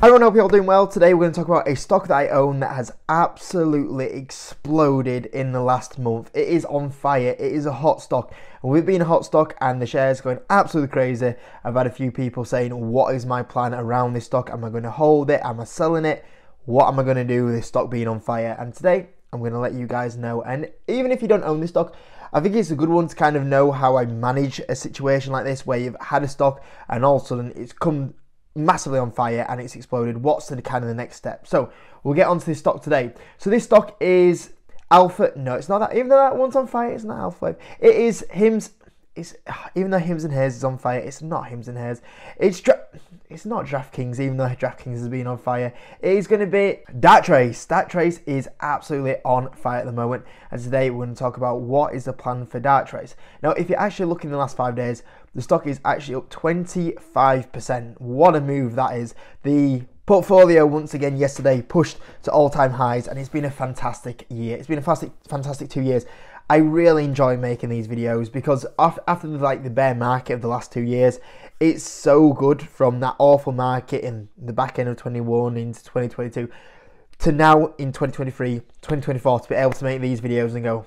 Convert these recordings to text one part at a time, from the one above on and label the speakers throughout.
Speaker 1: Hi everyone, hope you're all doing well. Today we're going to talk about a stock that I own that has absolutely exploded in the last month. It is on fire, it is a hot stock. With being a hot stock and the shares going absolutely crazy, I've had a few people saying, what is my plan around this stock? Am I going to hold it? Am I selling it? What am I going to do with this stock being on fire? And today I'm going to let you guys know. And even if you don't own this stock, I think it's a good one to kind of know how I manage a situation like this where you've had a stock and all of a sudden it's come massively on fire and it's exploded. What's the kind of the next step? So we'll get onto this stock today. So this stock is Alpha. No, it's not that. Even though that one's on fire, it's not Alphawave. It is Hims. It's even though Hims and Hers is on fire, it's not Hims and Hers. It's it's not DraftKings, even though DraftKings has been on fire. It is going to be Darktrace. Darktrace is absolutely on fire at the moment. And today we're going to talk about what is the plan for Darktrace. Now, if you actually look in the last five days, the stock is actually up 25%. What a move that is. The portfolio once again yesterday pushed to all-time highs and it's been a fantastic year. It's been a fantastic fantastic 2 years. I really enjoy making these videos because after the, like the bear market of the last 2 years, it's so good from that awful market in the back end of 21 into 2022 to now in 2023, 2024 to be able to make these videos and go,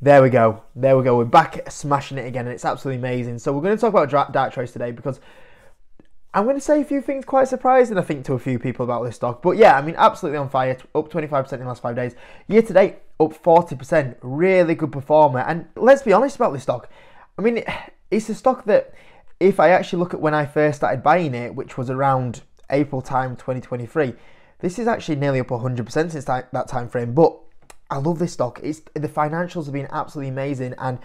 Speaker 1: there we go. There we go. We're back smashing it again, and it's absolutely amazing. So we're going to talk about Darktrace today because I'm going to say a few things quite surprising, I think, to a few people about this stock. But yeah, I mean, absolutely on fire. Up 25% in the last five days. Year to date, up 40%. Really good performer. And let's be honest about this stock. I mean, it's a stock that, if I actually look at when I first started buying it, which was around April time 2023, this is actually nearly up 100% since that time frame. But I love this stock. It's the financials have been absolutely amazing, and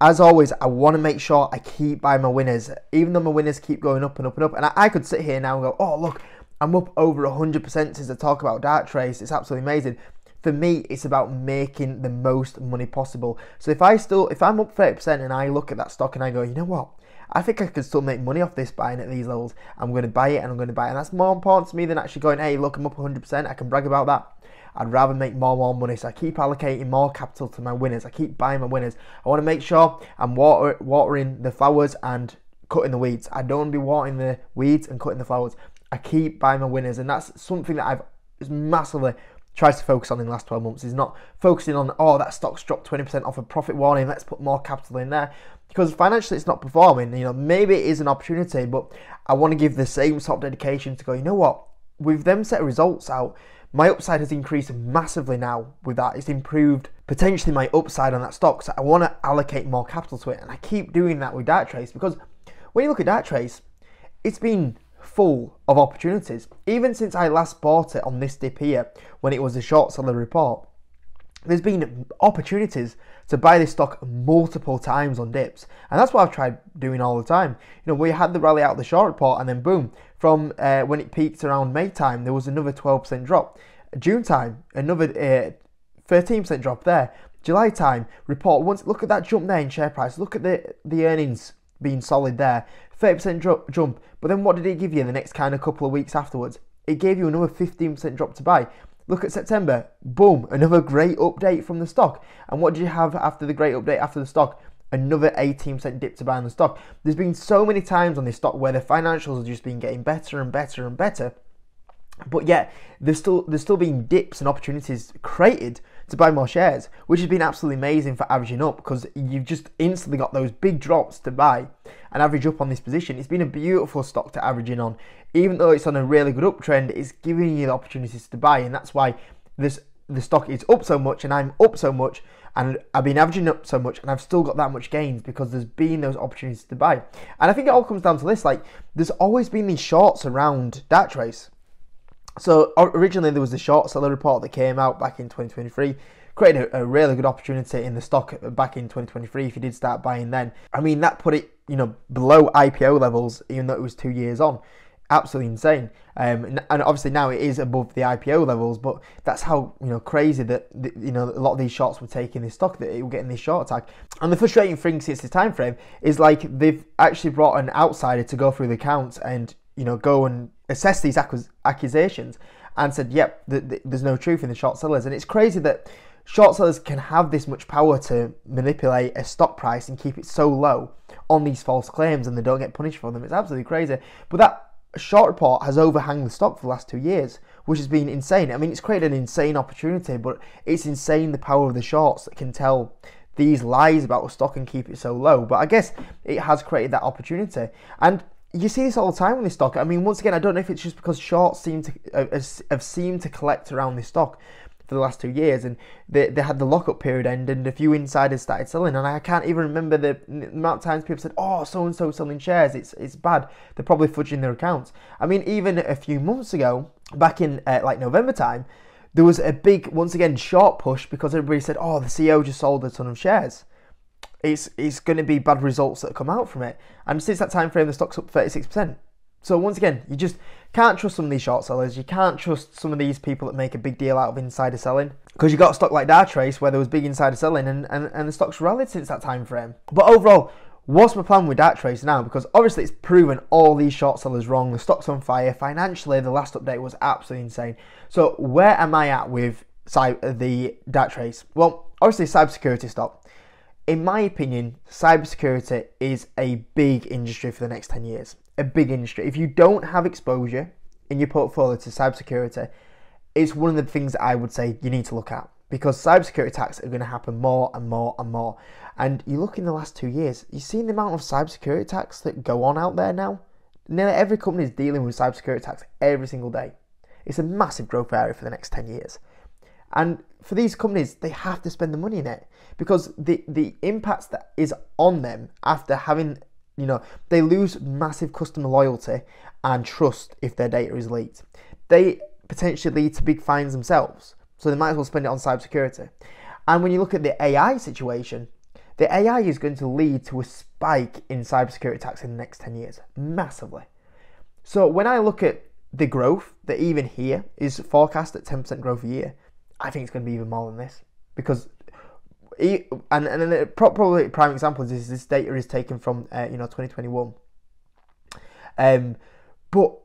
Speaker 1: as always, I want to make sure I keep buying my winners, even though my winners keep going up and up and up. And I, I could sit here now and go, "Oh, look, I'm up over 100% since I talk about Darktrace. It's absolutely amazing." For me, it's about making the most money possible. So if I still, if I'm up 30% and I look at that stock and I go, you know what? I think I could still make money off this buying at these levels. I'm going to buy it and I'm going to buy it. And that's more important to me than actually going, hey, look, I'm up 100%. I can brag about that. I'd rather make more more money. So I keep allocating more capital to my winners. I keep buying my winners. I want to make sure I'm water, watering the flowers and cutting the weeds. I don't want to be watering the weeds and cutting the flowers. I keep buying my winners, and that's something that I've massively tried to focus on in the last 12 months. Is not focusing on oh that stock's dropped 20% off a profit warning. Let's put more capital in there because financially it's not performing. You know maybe it is an opportunity, but I want to give the same sort of dedication to go. You know what? With them set results out my upside has increased massively now with that. It's improved potentially my upside on that stock. So I want to allocate more capital to it. And I keep doing that with Darktrace because when you look at Darktrace, it's been full of opportunities. Even since I last bought it on this dip here, when it was a short seller report, there's been opportunities to buy this stock multiple times on dips. And that's what I've tried doing all the time. You know, we had the rally out of the short report and then boom, from uh, when it peaked around May time, there was another 12% drop. June time, another uh, 13% drop there. July time, report once look at that jump there in share price. Look at the the earnings being solid there. 30% drop, jump. But then what did it give you the next kind of couple of weeks afterwards? It gave you another 15% drop to buy. Look at September. Boom, another great update from the stock. And what did you have after the great update after the stock? Another 18% dip to buy on the stock. There's been so many times on this stock where the financials have just been getting better and better and better. But yet, there's still there's still been dips and opportunities created to buy more shares, which has been absolutely amazing for averaging up because you've just instantly got those big drops to buy and average up on this position. It's been a beautiful stock to average in on, even though it's on a really good uptrend. It's giving you the opportunities to buy, and that's why this the stock is up so much and I'm up so much and I've been averaging up so much and I've still got that much gains because there's been those opportunities to buy. And I think it all comes down to this like there's always been these shorts around Darktrace. So originally there was the short seller report that came out back in 2023 created a, a, really good opportunity in the stock back in 2023 if you did start buying then. I mean that put it, you know, below IPO levels even though it was 2 years on absolutely insane. Um, and obviously now it is above the IPO levels, but that's how you know crazy that the, you know a lot of these shorts were taking this stock that it will getting this short attack. And the frustrating thing since the time frame is like they've actually brought an outsider to go through the accounts and you know go and assess these accusations and said, yep, there's no truth in the short sellers. And it's crazy that short sellers can have this much power to manipulate a stock price and keep it so low on these false claims and they don't get punished for them. It's absolutely crazy. But that short report has overhang the stock for the last two years, which has been insane. I mean, it's created an insane opportunity, but it's insane the power of the shorts that can tell these lies about the stock and keep it so low. But I guess it has created that opportunity. And you see this all the time with this stock. I mean, once again, I don't know if it's just because shorts seem to uh, have seemed to collect around this stock for the last two years, and they, they had the lockup period end, and a few insiders started selling, and I can't even remember the, amount of times people said, "Oh, so and so selling shares. It's it's bad. They're probably fudging their accounts." I mean, even a few months ago, back in uh, like November time, there was a big once again short push because everybody said, "Oh, the CEO just sold a ton of shares." It's it's going to be bad results that come out from it, and since that time frame, the stock's up thirty six percent. So once again, you just can't trust some of these short sellers. You can't trust some of these people that make a big deal out of insider selling because you got a stock like Darktrace where there was big insider selling and, and, and the stock's rallied since that time frame. But overall, what's my plan with Darktrace now? Because obviously it's proven all these short sellers wrong. The stock's on fire. Financially, the last update was absolutely insane. So where am I at with the Darktrace? Well, obviously cybersecurity stock. In my opinion, cybersecurity is a big industry for the next 10 years a big industry. If you don't have exposure in your portfolio to cybersecurity, it's one of the things that I would say you need to look at because cybersecurity attacks are going to happen more and more and more. And you look in the last two years, you've seen the amount of cybersecurity attacks that go on out there now. Nearly every company is dealing with cybersecurity attacks every single day. It's a massive growth area for the next 10 years. And for these companies, they have to spend the money in it because the, the impact that is on them after having you know, they lose massive customer loyalty and trust if their data is leaked. They potentially lead to big fines themselves, so they might as well spend it on cybersecurity. And when you look at the AI situation, the AI is going to lead to a spike in cybersecurity attacks in the next 10 years, massively. So when I look at the growth that even here is forecast at 10% growth a year, I think it's going to be even more than this because and and then probably prime example is this data is taken from uh, you know 2021. Um, but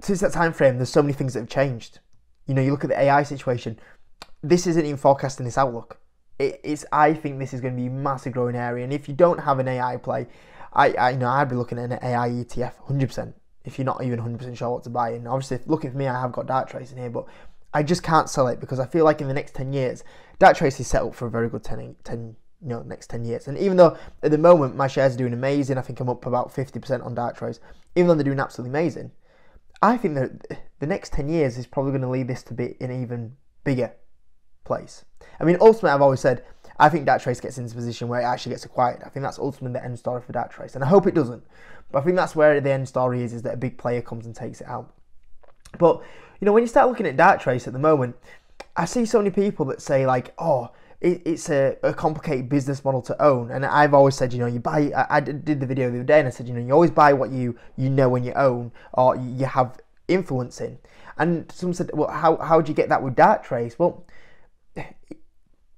Speaker 1: since that time frame, there's so many things that have changed. You know, you look at the AI situation. This isn't even forecasting this outlook. It, it's I think this is going to be a massive growing area, and if you don't have an AI play, I, I you know I'd be looking at an AI ETF 100%. If you're not even 100% sure what to buy, and obviously looking for me, I have got Darktrace in here, but I just can't sell it because I feel like in the next 10 years, Darktrace is set up for a very good 10, 10 you know, next 10 years. And even though at the moment my shares are doing amazing, I think I'm up about 50% on Darktrace, even though they're doing absolutely amazing, I think that the next 10 years is probably going to lead this to be an even bigger place. I mean, ultimately, I've always said, I think Darktrace gets into a position where it actually gets acquired. I think that's ultimately the end story for Darktrace. And I hope it doesn't. But I think that's where the end story is, is that a big player comes and takes it out. But you know, when you start looking at Darktrace at the moment, I see so many people that say like, oh, it, it's a, a, complicated business model to own. And I've always said, you know, you buy. I, I, did the video the other day, and I said, you know, you always buy what you you know when you own or you have influence in. And some said, well, how how do you get that with Darktrace? Well,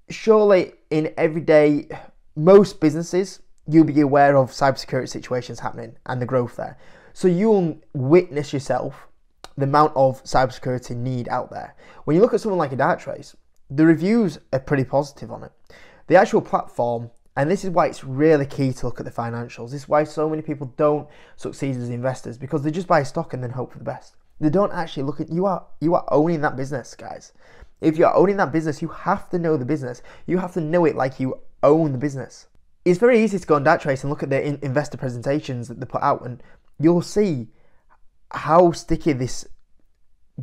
Speaker 1: surely in everyday most businesses you'll be aware of cybersecurity situations happening and the growth there. So you'll witness yourself the amount of cybersecurity need out there. When you look at someone like a Darktrace, the reviews are pretty positive on it. The actual platform, and this is why it's really key to look at the financials. This is why so many people don't succeed as investors because they just buy stock and then hope for the best. They don't actually look at you are you are owning that business, guys. If you're owning that business, you have to know the business. You have to know it like you own the business. It's very easy to go on Darktrace and look at their investor presentations that they put out, and you'll see how sticky this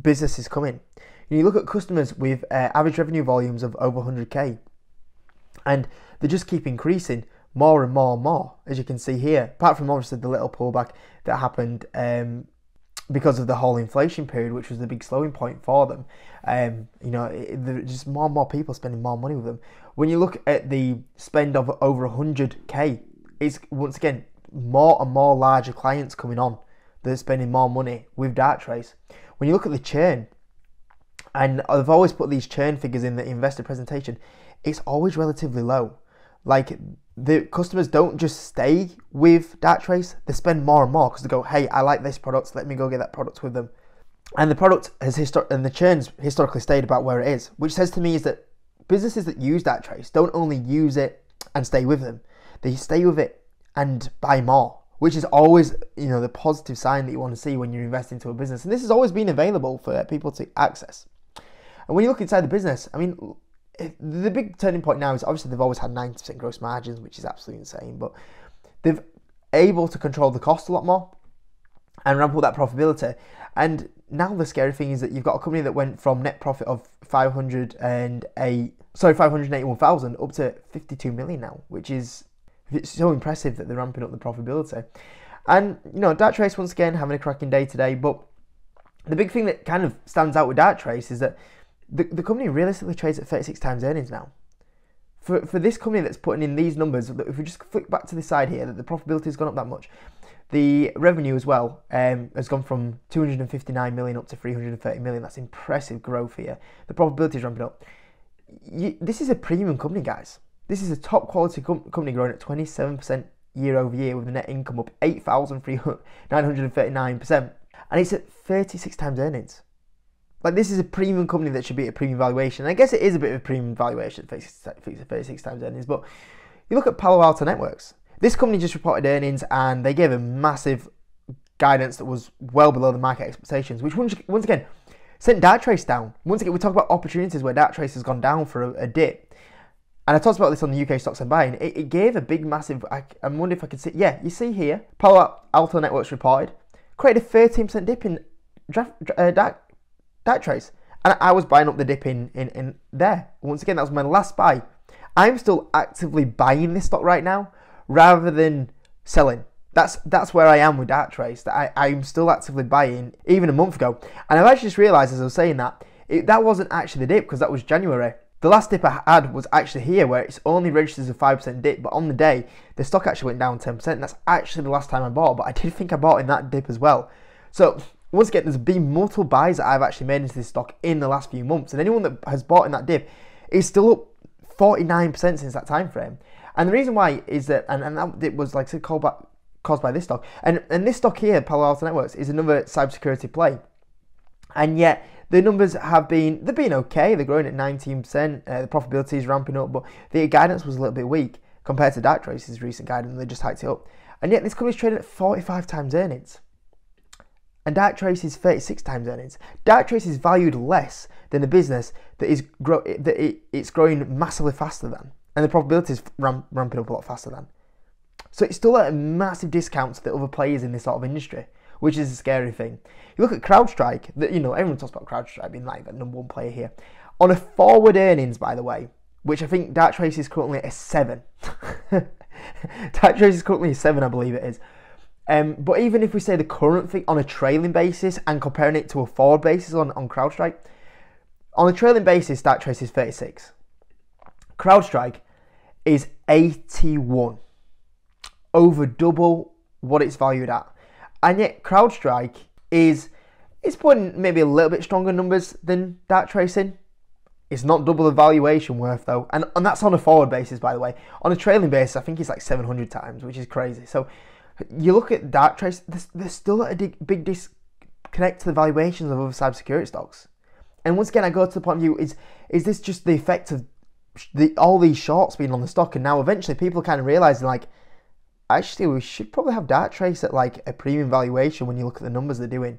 Speaker 1: business is coming. You look at customers with uh, average revenue volumes of over 100k, and they just keep increasing more and more and more, as you can see here. Apart from obviously the little pullback that happened um, because of the whole inflation period, which was the big slowing point for them. Um, you know, it, just more and more people spending more money with them. When you look at the spend of over 100k, it's once again more and more larger clients coming on that are spending more money with Darktrace. When you look at the churn, and I've always put these churn figures in the investor presentation, it's always relatively low. Like the customers don't just stay with Darktrace, they spend more and more because they go, hey, I like this product, let me go get that product with them. And the product has histor- and the churn's historically stayed about where it is, which says to me is that businesses that use Darktrace don't only use it and stay with them, they stay with it and buy more which is always you know the positive sign that you want to see when you're investing into a business. And this has always been available for people to access. And when you look inside the business, I mean, the big turning point now is obviously they've always had 90% gross margins, which is absolutely insane, but they've able to control the cost a lot more and ramp up that profitability. And now the scary thing is that you've got a company that went from net profit of 508 sorry 581,000 up to 52 million now, which is it's so impressive that they're ramping up the profitability. And you know, Darktrace once again having a cracking day today, but the big thing that kind of stands out with Darktrace is that the, the company realistically trades at 36 times earnings now. For, for this company that's putting in these numbers, if we just flick back to the side here, that the profitability has gone up that much. The revenue as well um, has gone from 259 million up to 330 million. That's impressive growth here. The profitability is ramping up. You, this is a premium company, guys. This is a top quality com- company growing at 27% year over year with a net income up 8,939%. And it's at 36 times earnings. Like this is a premium company that should be at a premium valuation. I guess it is a bit of a premium valuation, 36 times earnings. But you look at Palo Alto Networks. This company just reported earnings and they gave a massive guidance that was well below the market expectations, which once, once again sent Darktrace down. Once again, we talk about opportunities where Darktrace has gone down for a, a dip. And I talked about this on the UK stocks and buying. It, it gave a big, massive. I, I wonder if I could see. Yeah, you see here, Palo Alto Networks reported created a 13% dip in draft, uh, Dark, Darktrace, and I was buying up the dip in, in in there. Once again, that was my last buy. I'm still actively buying this stock right now rather than selling. That's that's where I am with Darktrace. That I, I'm still actively buying even a month ago. And I've actually just realised as I was saying that it, that wasn't actually the dip because that was January. The last dip I had was actually here where it's only registered as a 5% dip, but on the day the stock actually went down 10%. And that's actually the last time I bought, but I did think I bought in that dip as well. So once again, there's been multiple buys that I've actually made into this stock in the last few months, and anyone that has bought in that dip is still up 49% since that time frame. And the reason why is that, and, and that it was like I said, called back, caused by this stock. And, and this stock here, Palo Alto Networks, is another cybersecurity play. And yet, the numbers have been, they've been okay. They're growing at 19%. Uh, the profitability is ramping up, but the guidance was a little bit weak compared to Darktrace's recent guidance. They just hiked it up. And yet, this company's trading at 45 times earnings. And Darktrace is 36 times earnings. Darktrace is valued less than a business that is grow, that it, it's growing massively faster than and the probability is ramp, ramping up a lot faster than. So it's still at a massive discount to the other players in this sort of industry, which is a scary thing. You look at CrowdStrike, that you know everyone talks about CrowdStrike being like the number one player here. On a forward earnings, by the way, which I think Darktrace is currently a seven. Darktrace is currently a seven, I believe it is. Um, but even if we say the current thing on a trailing basis and comparing it to a forward basis on, on CrowdStrike, on a trailing basis, Darktrace is 36. CrowdStrike is 81, over double what it's valued at. And yet CrowdStrike is it's putting maybe a little bit stronger numbers than Darktrace in. It's not double the valuation worth though, and, and that's on a forward basis, by the way. On a trailing basis, I think it's like 700 times, which is crazy. So you look at Darktrace, there's, there's still a big disconnect to the valuations of other cybersecurity stocks. And once again, I go to the point of view: is is this just the effect of the, all these shorts being on the stock, and now eventually people kind of realizing like, actually, we should probably have Darktrace at like a premium valuation when you look at the numbers they're doing,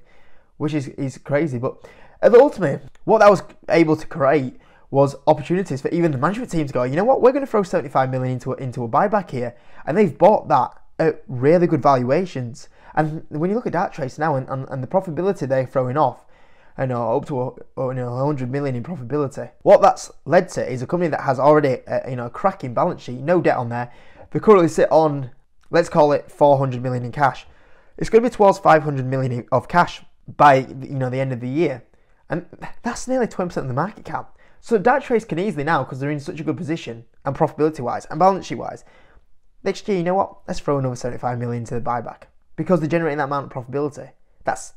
Speaker 1: which is is crazy. But at the ultimate, what that was able to create was opportunities for even the management team to go, you know what, we're going to throw 75 million into a, into a buyback here, and they've bought that at really good valuations. And when you look at Darktrace now and, and, and the profitability they're throwing off, I know up to oh, you know 100 million in profitability. What that's led to is a company that has already a, you know a cracking balance sheet, no debt on there. They currently sit on let's call it 400 million in cash. It's going to be towards 500 million of cash by you know the end of the year, and that's nearly 20% of the market cap. So Darktrace can easily now because they're in such a good position and profitability wise and balance sheet wise. Next year, you know what? Let's throw another 75 million to the buyback because they're generating that amount of profitability. That's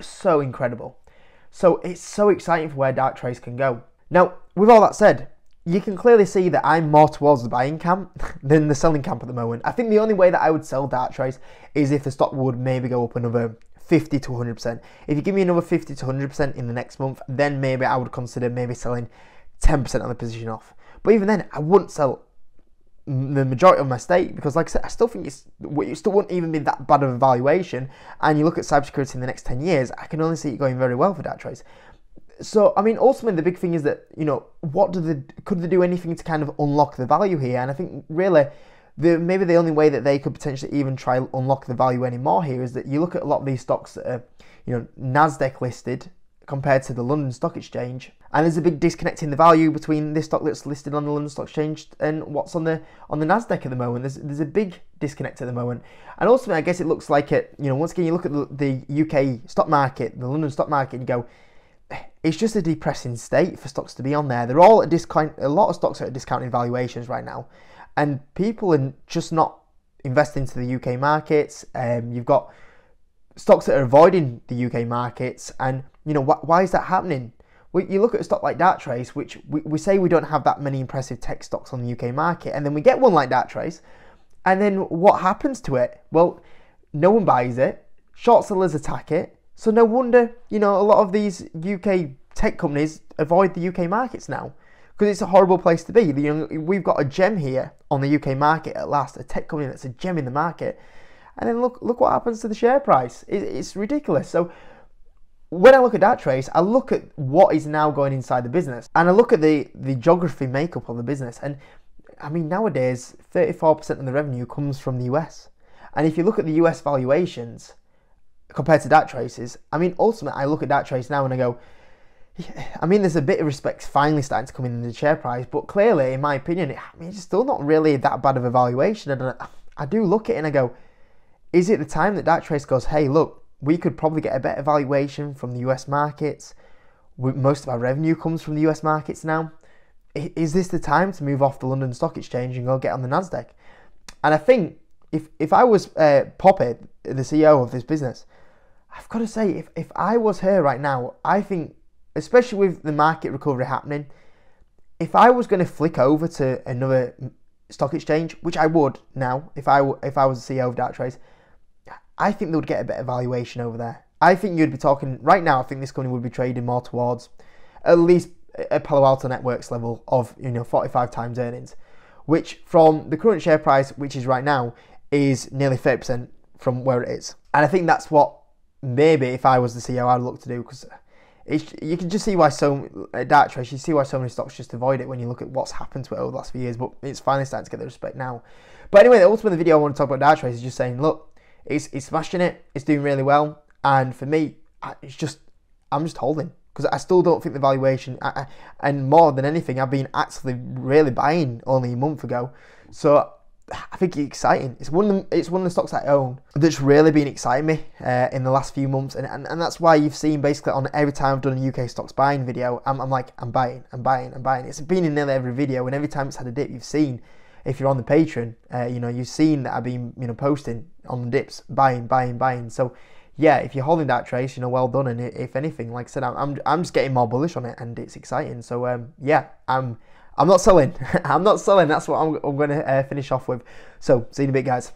Speaker 1: so incredible. So it's so exciting for where Darktrace can go. Now, with all that said, you can clearly see that I'm more towards the buying camp than the selling camp at the moment. I think the only way that I would sell Darktrace is if the stock would maybe go up another 50 to 100%. If you give me another 50 to 100% in the next month, then maybe I would consider maybe selling 10% of the position off. But even then, I wouldn't sell the majority of my stake because, like I said, I still think it's it still wouldn't even be that bad of a valuation. And you look at cybersecurity in the next ten years, I can only see it going very well for Darktrace. So I mean, ultimately, the big thing is that you know what do they could they do anything to kind of unlock the value here? And I think really. The, maybe the only way that they could potentially even try unlock the value anymore here is that you look at a lot of these stocks that are, you know, Nasdaq listed compared to the London Stock Exchange. And there's a big disconnect in the value between this stock that's listed on the London Stock Exchange and what's on the on the Nasdaq at the moment. There's there's a big disconnect at the moment. And ultimately, I guess it looks like it. You know, once again, you look at the, the UK stock market, the London stock market, and you go, it's just a depressing state for stocks to be on there. They're all at discount. A lot of stocks are at discounted valuations right now, and people are just not investing into the UK markets. Um, you've got stocks that are avoiding the UK markets, and you know wh- why is that happening? Well, you look at a stock like Darktrace, which we, we say we don't have that many impressive tech stocks on the UK market, and then we get one like Darktrace, and then what happens to it? Well, no one buys it. Short sellers attack it. So no wonder, you know, a lot of these UK tech companies avoid the UK markets now because it's a horrible place to be. We've got a gem here on the UK market at last, a tech company that's a gem in the market, and then look look what happens to the share price. It, it's ridiculous. So when I look at Darktrace, I look at what is now going inside the business, and I look at the the geography makeup of the business, and I mean nowadays, 34% of the revenue comes from the US, and if you look at the US valuations compared to Darktrace's, I mean ultimately, I look at that Darktrace now and I go. I mean, there's a bit of respect finally starting to come in, the share price, but clearly, in my opinion, it, I mean, it's still not really that bad of a valuation. And I, I do look at it and I go, is it the time that that Darktrace goes, hey, look, we could probably get a better valuation from the US markets? Most of our revenue comes from the US markets now. Is this the time to move off the London Stock Exchange and go get on the Nasdaq? And I think if if I was uh, Poppy, the CEO of this business, I've got to say, if, if I was her right now, I think, especially with the market recovery happening, if I was going to flick over to another stock exchange, which I would now, if I if I was the CEO of Darktrace, I think they would get a better valuation over there. I think you'd be talking right now. I think this company would be trading more towards at least a Palo Alto Networks level of you know 45 times earnings, which from the current share price, which is right now, is nearly 30% from where it is. And I think that's what maybe if I was the CEO, I'd look to do because you can just see why so at Darktrace, you see why so many stocks just avoid it when you look at what's happened to it over the last few years. But it's finally starting to get the respect now. But anyway, the ultimate video I want to talk about Darktrace is just saying, look, it's, it's smashing it. It's doing really well. And for me, it's just I'm just holding because I still don't think the valuation. I, and more than anything, I've been actually really buying only a month ago. So I think it's exciting. It's one of the, it's one of the stocks I own that's really been exciting me uh, in the last few months, and, and and that's why you've seen basically on every time I've done a UK stocks buying video, I'm, I'm like I'm buying, I'm buying, I'm buying. It's been in nearly every video, and every time it's had a dip, you've seen if you're on the Patreon, uh, you know, you've seen that I've been, you know, posting on the dips, buying, buying, buying. So, yeah, if you're holding Darktrace, you know, well done. And if anything, like I said, I'm, I'm just getting more bullish on it, and it's exciting. So, um, yeah, I'm, I'm not selling. I'm not selling. That's what I'm, I'm going to uh, finish off with. So, see you in a bit, guys.